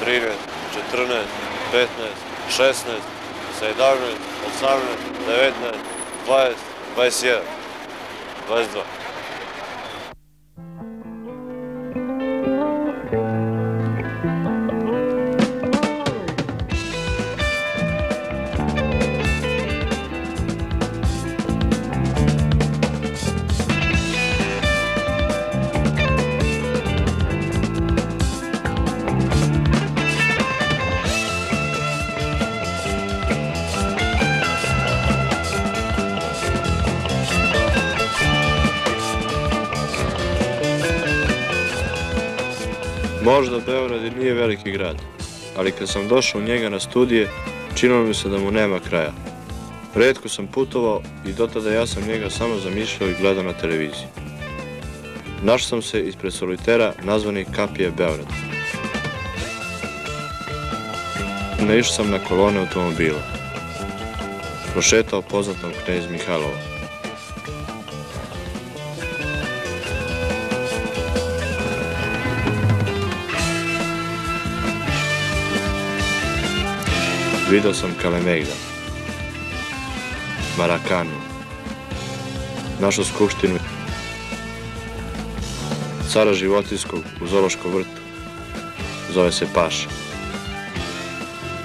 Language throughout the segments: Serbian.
13, 14, 15, 16, 17, 18, 19, 20, 21, 22. Možda Beograd i nije veliki grad, ali kad sam došao u njega na studije, činilo mi se da mu nema kraja. Redko sam putovao i dotada ja sam njega samo zamišljao i gledao na televiziji. Našao sam se ispred solitera nazvani Kapije Beograd. Naišao sam na kolone automobila. Prošetao poznatom knjez Mihajlova. Video sam Kalemegda, Marakanu, našu skupštinu, cara životinskog u Zološkom vrtu, zove se Paša.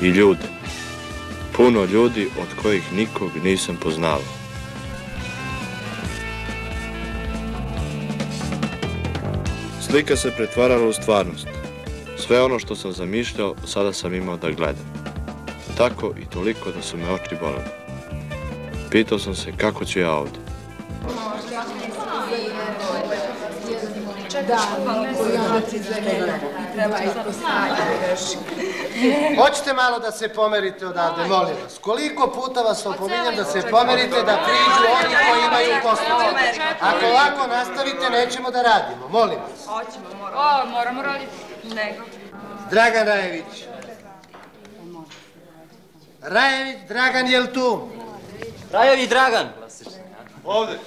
I ljude, puno ljudi od kojih nikog nisam poznao. Slika se pretvarala u stvarnost. Sve ono što sam zamišljao, sada sam imao da gledam tako i toliko da su me oči bolele. Pitao sam se kako ću ja ovde. Hoćete malo da se pomerite odavde, molim vas. Koliko puta vas opominjam da se pomerite, da priđu oni koji imaju poslu. Ako ovako nastavite, nećemo da radimo, molim vas. Hoćemo, moramo. O, moramo raditi. Nego. Dragan Rajević. Rajević, Dragan, jel tu? Rajović Dragan. Ovde.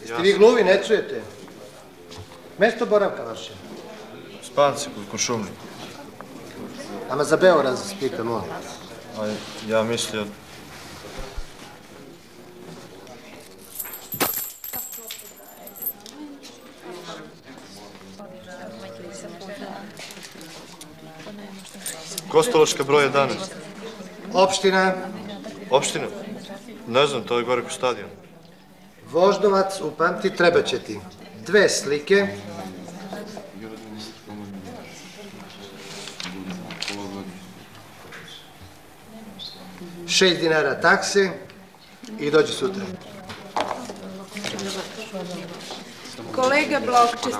Jeste vi gluvi, ne čujete? Mesto boravka vaše. Spanci kod Košumni. Ama za molim vas. A ja mislio... Kostološka broj 11. Opština Opština? Ne znam, to je gore kod stadion. Voždovac, upamti, treba će ti. Dve slike. Šest dinara takse i dođi sutra. Kolega Blokčist.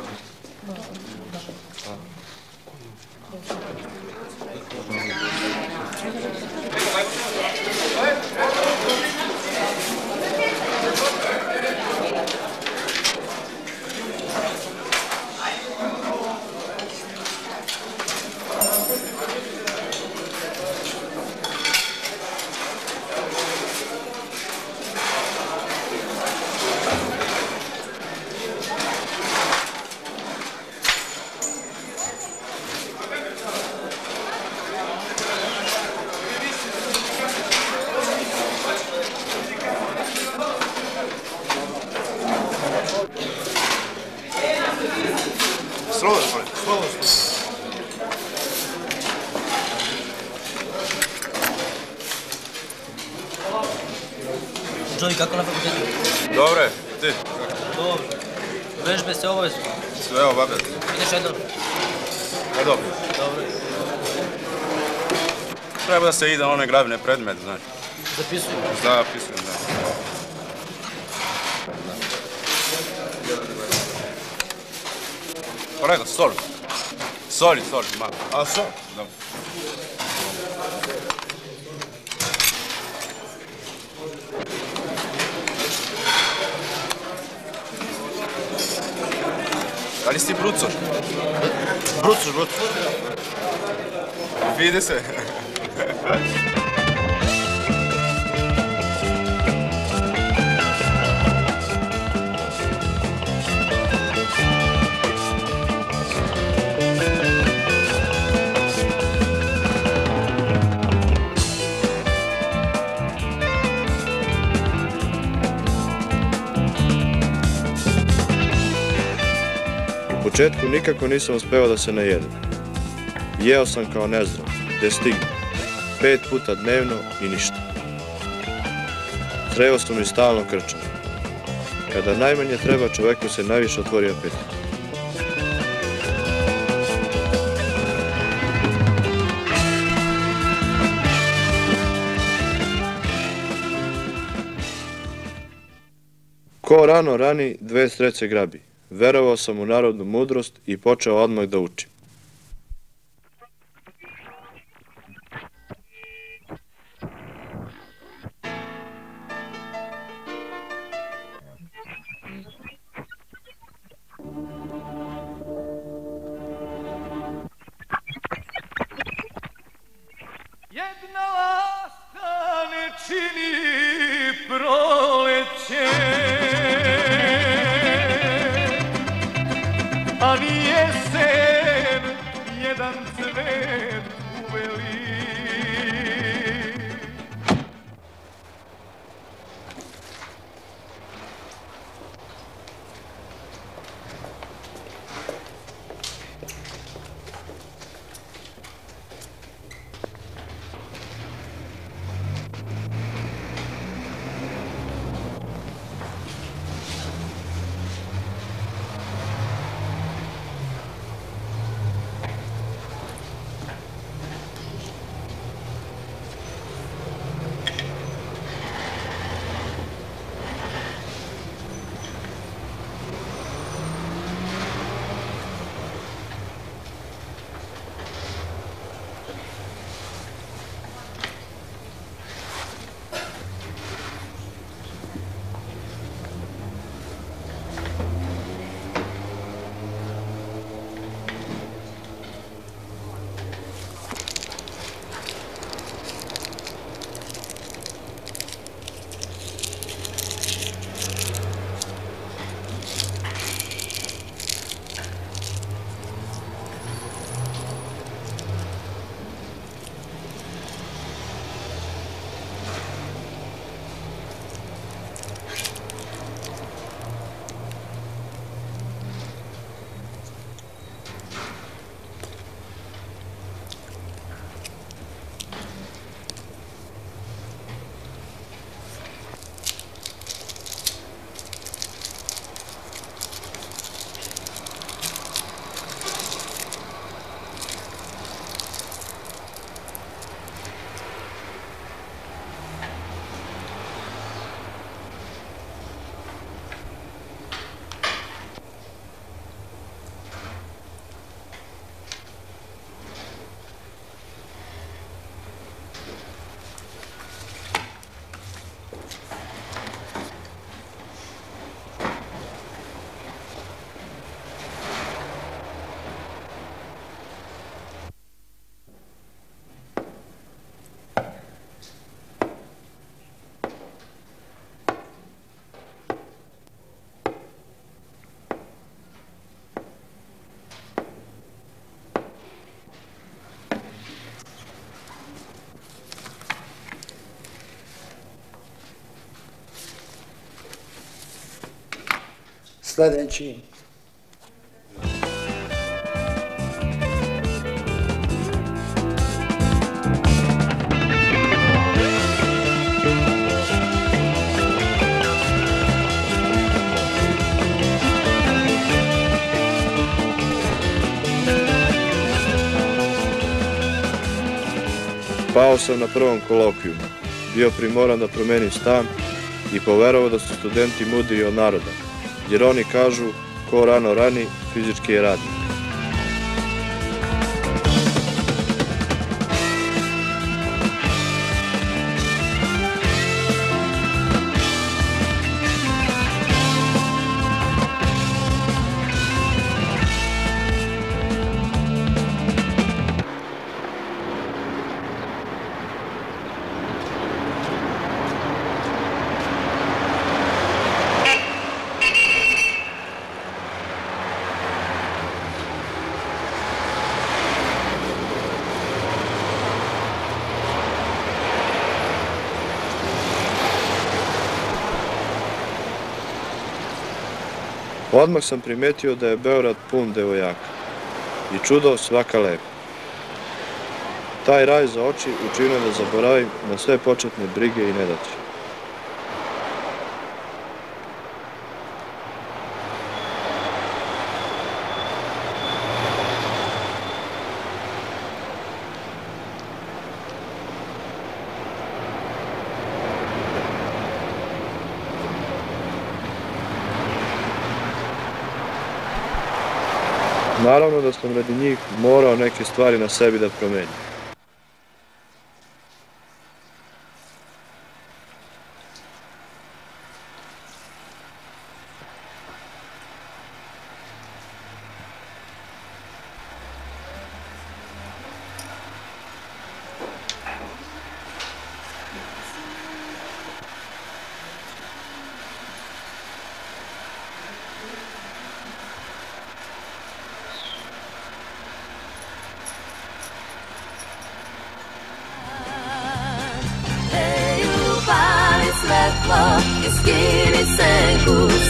Slobodno, molim, slobodno. Čovjek, kako na fakultetu? Dobre, ti. Dobro. Vežbe se obavezno. Sve obavljati. Ideš jednom. E dobro. Dobro. Treba da se ide na one glavne predmete, znaš. Zapisujem. Zapisujem, da. Prego, stol. Soli, soli, malo. A? Dobro. Da li si brucoš? Brucuš, brucuš. Vidi se. U početku nikako nisam uspeo da se najedem. Jeo sam kao nezdrav, te stignem. Pet puta dnevno i ništa. Crevo su mi stalno krčalo. Kada najmanje treba, čoveku se najviše otvori apetit. Ko rano rani, dve strece grabi. Verovao sam u narodnu mudrost i počeo odmah da učim. Lasta ne Sledeći. Pao sam na prvom kolokvijumu. Bio primoran da promenim stan i poverovao da su studenti mudriji od naroda, jer oni kažu ko rano rani, fizički je radnik. Odmah sam primetio da je Beograd pun devojaka i čudo svaka lepa. Taj raj za oči učinio da zaboravim na sve početne brige i nedaće. Naravno da sam radi njih morao neke stvari na sebi da promenim.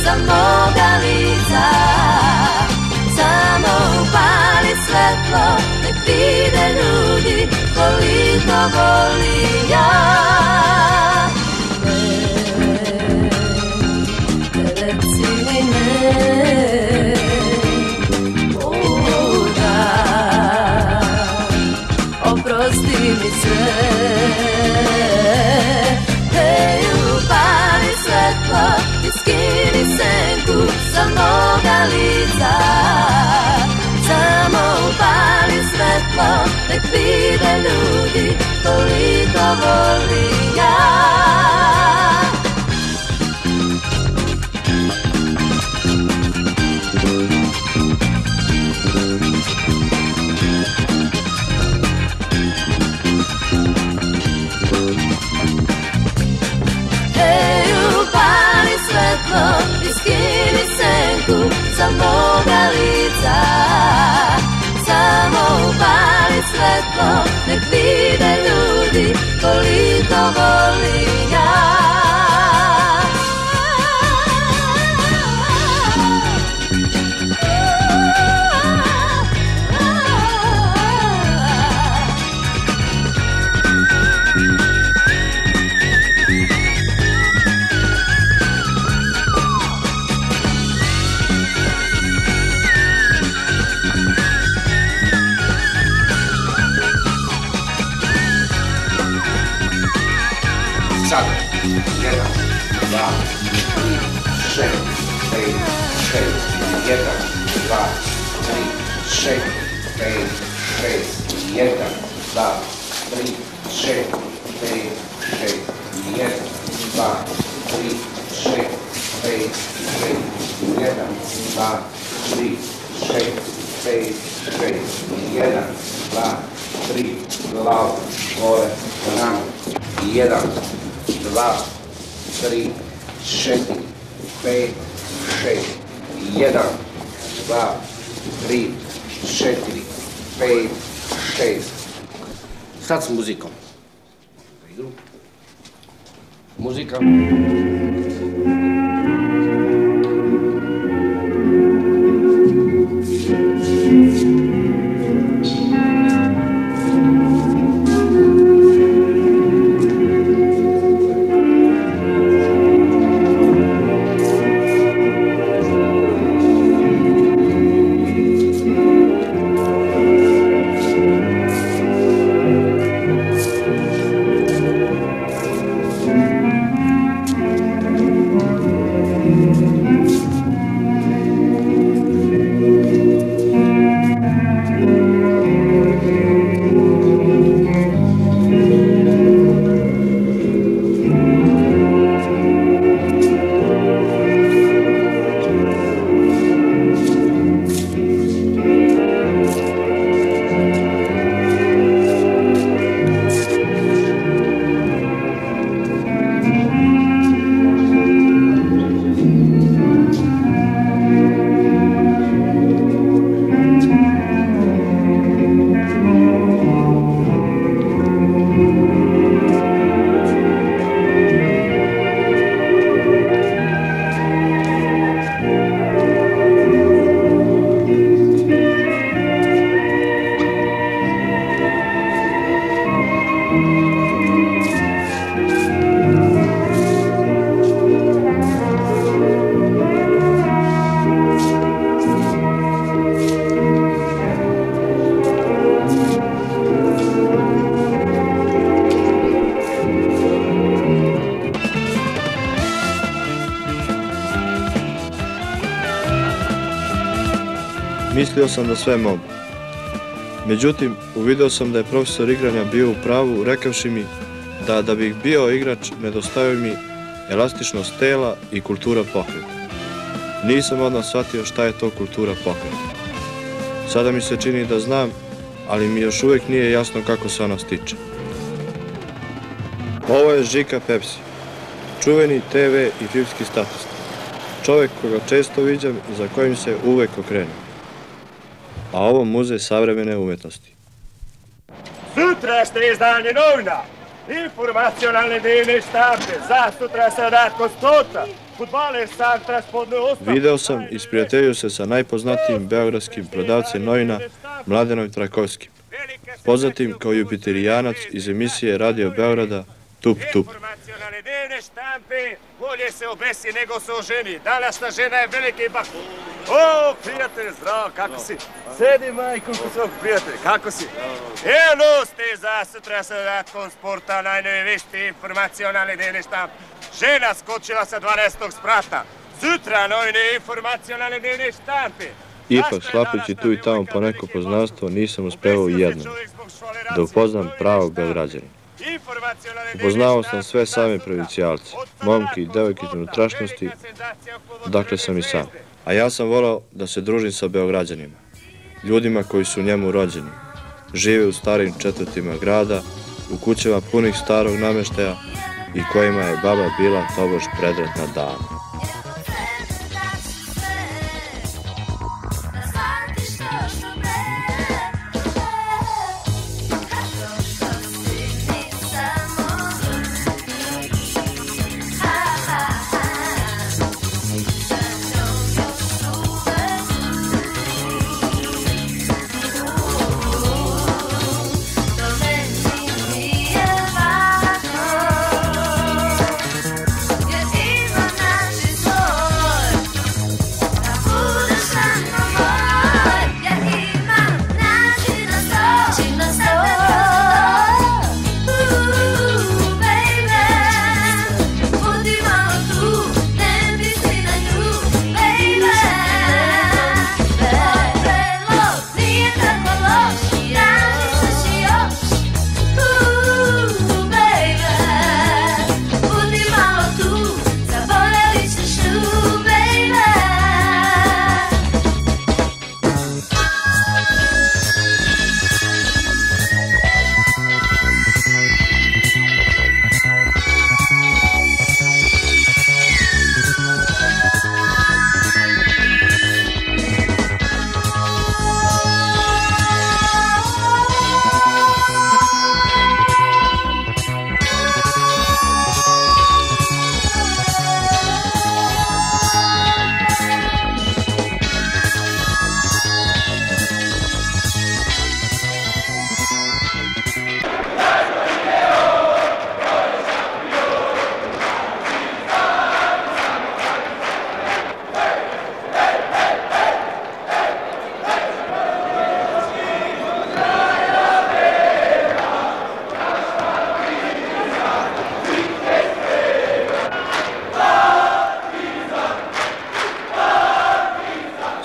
Sa moga lica. Samo upali svetlo, nek vide ljudi koliko volim ja. παλίτσα Ξαμώ πάλι σβέτλο Δεν πείτε λούδι Πολύ moga lica. Samo upali svetlo, nek vide ljudi koliko volim dva, tri, četiri, pet, šest, jedan, dva, tri, četiri, pet, šest. Sad s muzikom. Idu. Muzika. Mislio sam da sve mogu. Međutim, uvideo sam da je profesor igranja bio u pravu rekavši mi da da bih bio igrač nedostaju mi elastičnost tela i kultura pokreta. Nisam odmah shvatio šta je to kultura pokreta. Sada mi se čini da znam, ali mi još uvek nije jasno kako se ona stiče. Ovo je Žika Pepsi, čuveni TV i filmski statista. Čovek koga često viđam i za kojim se uvek okrenem. A ovo muzej savremene umetnosti. Sutra ste izdanje novina. Informacionalne dnevne štampe. Za sutra se rad kod sporta. Futbaler Santra spodne ostavke. Video sam i sprijateljio se sa najpoznatijim beogradskim prodavcem novina Mladenom Trakovskim, poznatim kao Jupiterijanac iz emisije Radio Beograda Tup Tup. Informacionalne dnevne štampe. Bolje se obesi nego se oženi. Današnja žena je veliki bak. O, prijatelj, zdravo, kako si? Sedi, majko, kod svog prijatelja, kako si? Evo ste za sutra sa dodatkom sporta najnove vesti informacionalne dnevne štampe. Žena skočila sa 12. sprata. Sutra novine informacionalne dnevne štampe. Ipak, šlapeći tu i tamo po neko poznanstvo, nisam uspevao jednom, da upoznam pravog Beograđana. Upoznao sam sve same provincijalce, momke i devojke iz unutrašnjosti, dakle sam i sam. A ja sam volao da se družim sa Beograđanima, ljudima koji su njemu rođeni, žive u starim četvrtima grada, u kućama punih starog nameštaja i kojima je baba bila tobož predretna dama.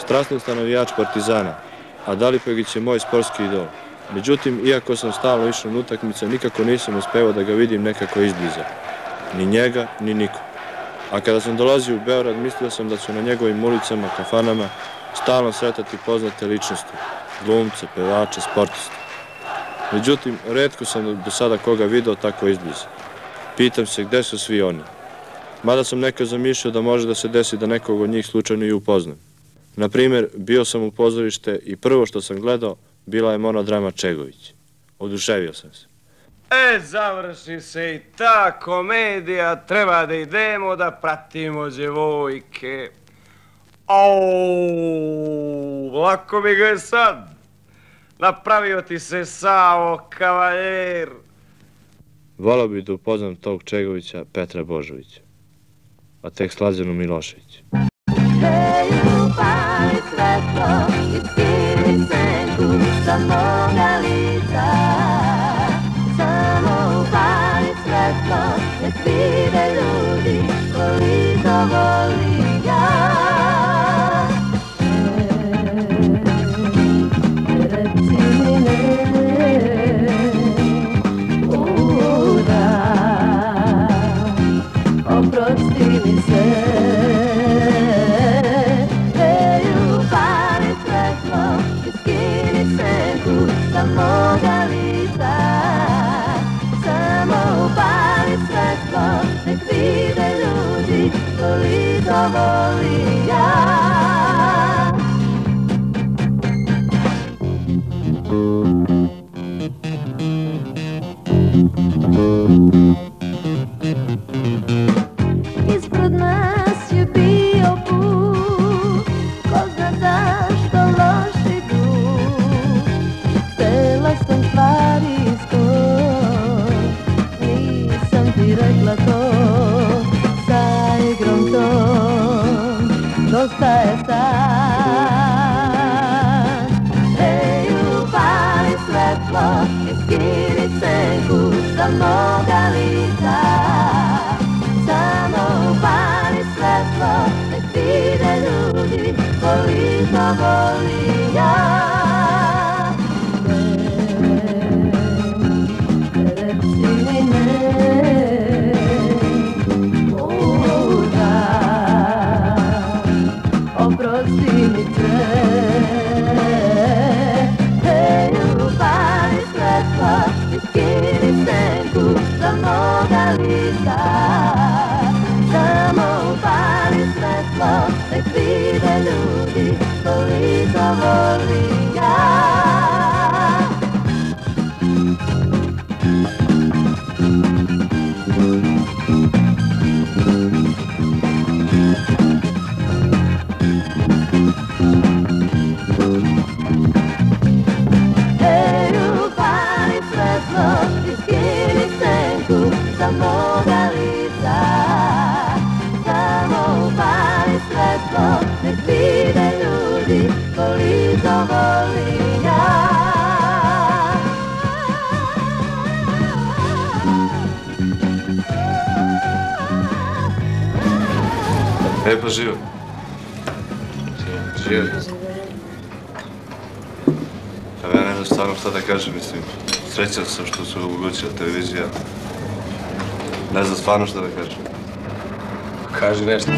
Strasni sam navijač Partizana, a Dalipegić je moj sportski idol. Međutim, iako sam stalno išao na utakmice, nikako nisam uspevao da ga vidim nekako izbliza. Ni njega, ni niko. A kada sam dolazio u Beograd, mislio sam da ću na njegovim ulicama, kafanama, stalno sretati poznate ličnosti, glumce, pevače, sportiste. Međutim, redko sam do sada koga video tako izbliza. Pitam se gde su svi oni. Mada sam nekad zamišljao da može da se desi da nekog od njih slučajno i upoznam. Na primer, bio sam u pozorište i prvo što sam gledao bila je monodrama Čegović. Oduševio sam se. E, završi se i ta komedija, treba da idemo da pratimo djevojke. Au, lako mi ga je sad. Napravio ti se Savo, kavaljer. Volao bi da upoznam tog Čegovića Petra Božovića, a tek Slazenu Milošević. Pali svetlo i skini senku sa moga lica. Samo upali svetlo nek vide ljudi koliko volim Holy, the Holy, yeah. Before they see the for E pa živo. Živo. Pa ja ne znam stvarno šta da kažem, mislim. Srećan sam što se ugoćila televizija. Ne znam stvarno šta da kažem. Kaži nešto.